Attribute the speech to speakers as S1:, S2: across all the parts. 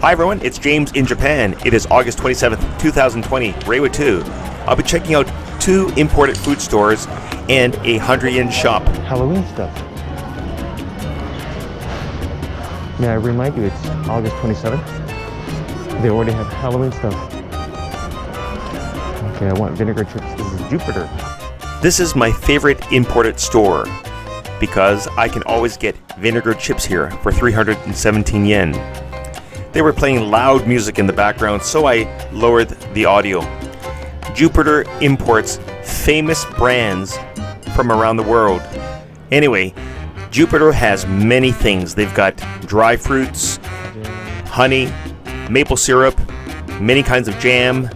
S1: Hi everyone, it's James in Japan. It is August 27th, 2020, Reiwa 2. I'll be checking out two imported food stores and a 100 yen shop.
S2: Halloween stuff. May I remind you, it's August 27th. They already have Halloween stuff. Okay, I want vinegar chips. This is Jupiter.
S1: This is my favorite imported store because I can always get vinegar chips here for 317 yen. They were playing loud music in the background, so I lowered the audio. Jupiter imports famous brands from around the world. Anyway, Jupiter has many things. They've got dry fruits, honey, maple syrup, many kinds of jam.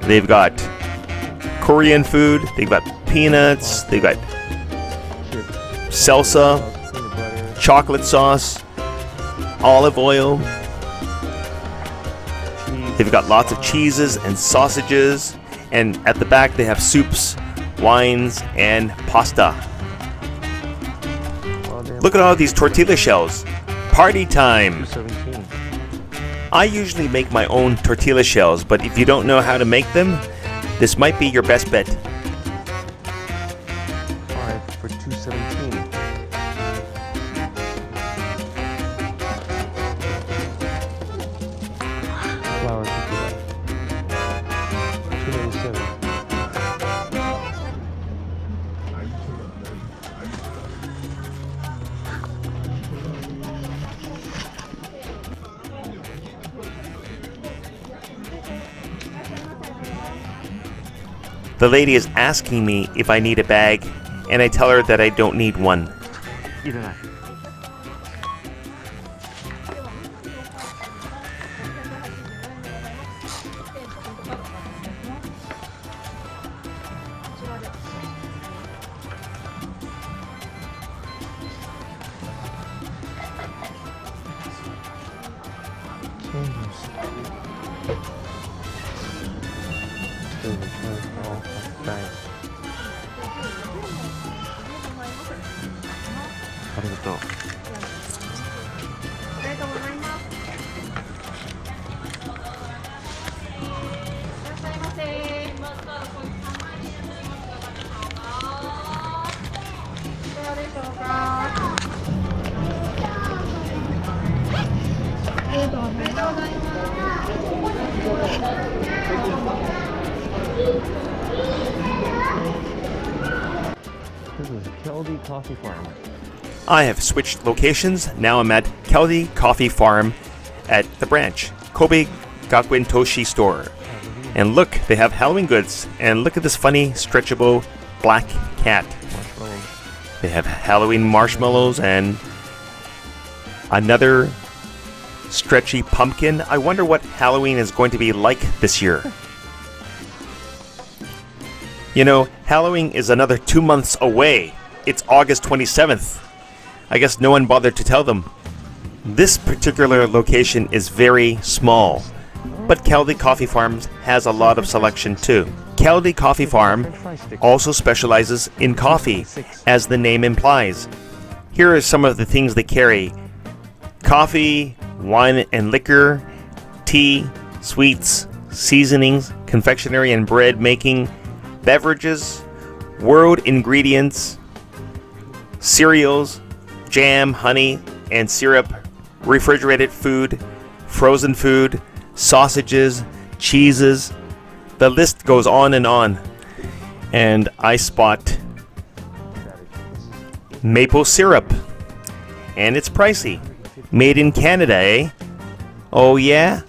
S1: They've got Korean food, they've got peanuts, they've got salsa, chocolate sauce, olive oil. They've got lots of cheeses and sausages, and at the back they have soups, wines, and pasta. Look at all these tortilla shells. Party time! I usually make my own tortilla shells, but if you don't know how to make them, this might be your best bet. The lady is asking me if I need a bag, and I tell her that I don't need one.
S2: いら Kaldi Coffee Farm.
S1: I have switched locations. Now I'm at Kaldi Coffee Farm at the branch, Kobe Gakuen Toshi store. And look, they have Halloween goods. And look at this funny, stretchable black cat. They have Halloween marshmallows and another stretchy pumpkin. I wonder what Halloween is going to be like this year. You know, Halloween is another two months away. It's August 27th. I guess no one bothered to tell them. This particular location is very small, but Kaldi Coffee Farms has a lot of selection too. Kaldi Coffee Farm also specializes in coffee, as the name implies. Here are some of the things they carry coffee, wine and liquor, tea, sweets, seasonings, confectionery and bread making, beverages, world ingredients, cereals, jam, honey, and syrup, refrigerated food, frozen food, sausages, cheeses. The list goes on and on. And I spot maple syrup. And it's pricey. Made in Canada, eh? Oh, yeah?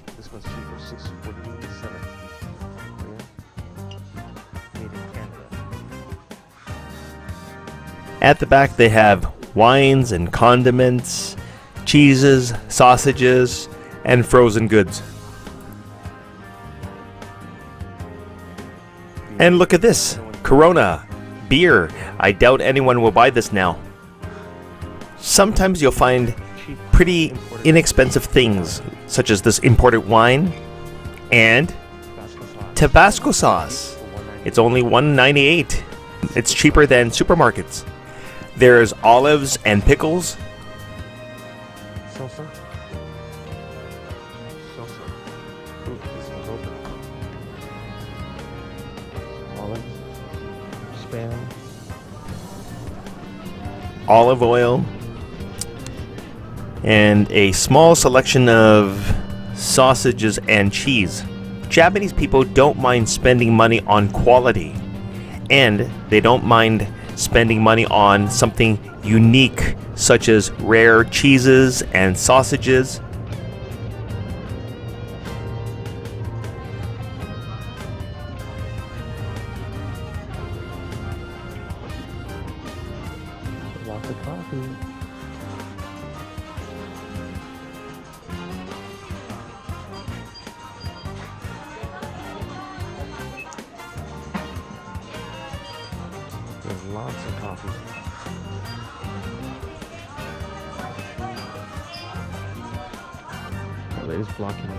S1: At the back, they have wines and condiments, cheeses, sausages, and frozen goods. And look at this Corona, beer. I doubt anyone will buy this now. Sometimes you'll find pretty inexpensive things, such as this imported wine and
S2: Tabasco sauce.
S1: Tabasco sauce.
S2: For 198.
S1: It's only 198. It's cheaper than supermarkets. There's olives and pickles.
S2: Salsa. Salsa. Ooh, this one's open. Olives. Spam.
S1: Olive oil. And a small selection of sausages and cheese. Japanese people don't mind spending money on quality, and they don't mind spending money on something unique, such as rare cheeses and sausages.
S2: Coffee. Oh, that is blocking me.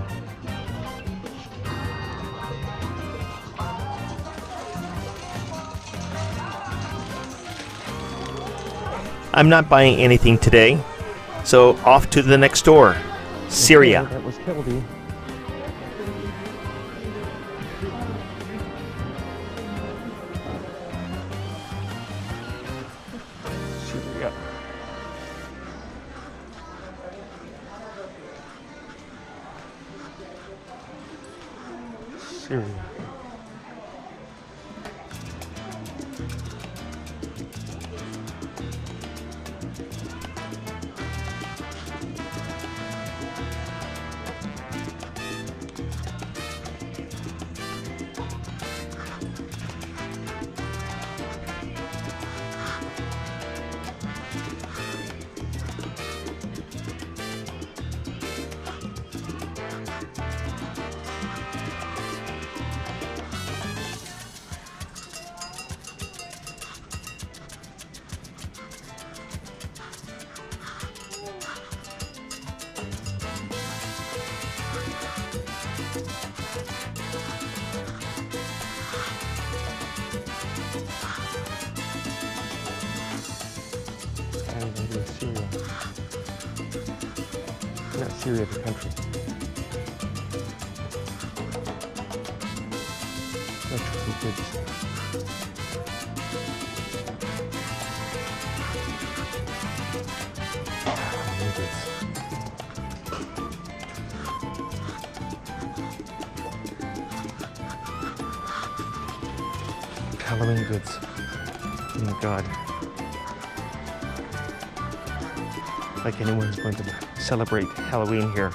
S1: I'm not buying anything today, so off to the next door, Seria.
S2: That was Kaldi. Seria. Not Syria, the country. Halloween goods. Oh my god. Like anyone's going to celebrate Halloween here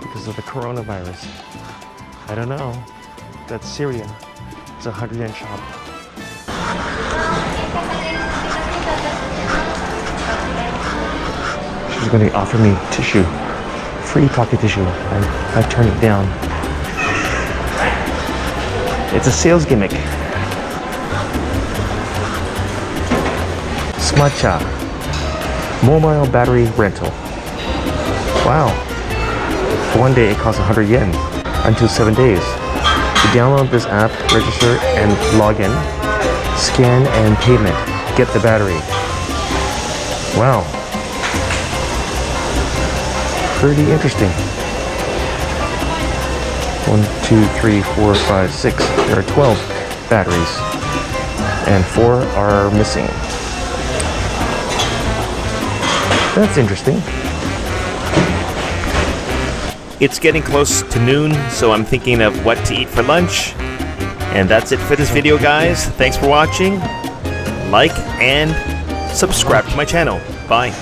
S2: because of the coronavirus. I don't know. That's Seria. It's a 100 yen shop. She's going to offer me tissue. Free pocket tissue. I, I turned it down. It's a sales gimmick. Smacha. Mobile battery rental. Wow. For one day it costs 100 yen until 7 days. To download this app, register and log in, scan and payment. Get the battery. Wow. Pretty interesting. One, two, three, four, five, six. There are 12 batteries, and four are missing. That's interesting.
S1: It's getting close to noon, so I'm thinking of what to eat for lunch. And that's it for this video, guys. Thanks for watching. Like and subscribe to my channel. Bye.